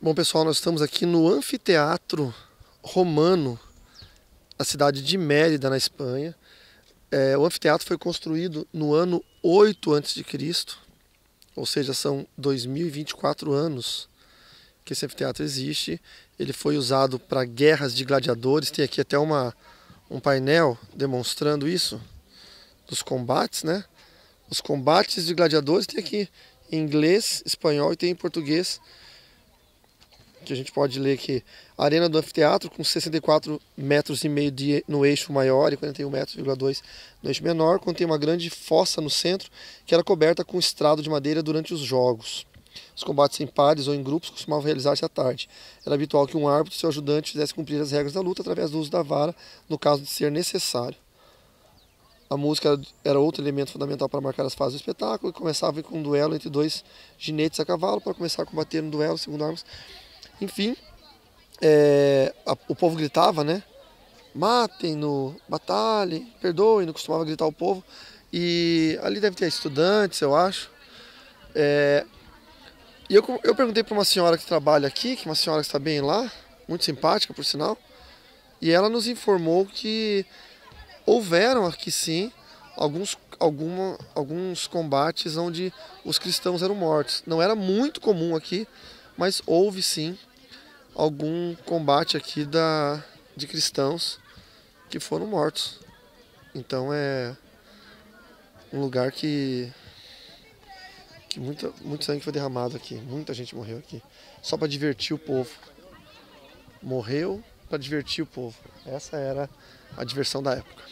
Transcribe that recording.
Bom, pessoal, nós estamos aqui no anfiteatro romano da cidade de Mérida, na Espanha. É, o anfiteatro foi construído no ano 8 a.C., ou seja, são 2024 anos que esse anfiteatro existe. Ele foi usado para guerras de gladiadores. Tem aqui até uma, um painel demonstrando isso, dos combates, né? Os combates de gladiadores tem aqui em inglês, espanhol e tem em português que a gente pode ler aqui. A arena do anfiteatro com 64 metros e meio de, no eixo maior e 41 metros,2 no eixo menor, contém uma grande fossa no centro que era coberta com estrado de madeira durante os jogos. Os combates em pares ou em grupos costumavam realizar-se à tarde. Era habitual que um árbitro e seu ajudante fizessem cumprir as regras da luta através do uso da vara, no caso de ser necessário. A música era outro elemento fundamental para marcar as fases do espetáculo, e começava com um duelo entre dois ginetes a cavalo para começar a combater no duelo, segundo armas enfim, é, a, o povo gritava, né? Matem no batalhem, perdoem, não costumava gritar o povo. E ali deve ter estudantes, eu acho. É, e eu, eu perguntei para uma senhora que trabalha aqui, que é uma senhora que está bem lá, muito simpática por sinal, e ela nos informou que houveram aqui sim alguns, alguma, alguns combates onde os cristãos eram mortos. Não era muito comum aqui, mas houve sim algum combate aqui da, de cristãos que foram mortos. Então é um lugar que, que muita, muito sangue foi derramado aqui, muita gente morreu aqui, só para divertir o povo. Morreu para divertir o povo. Essa era a diversão da época.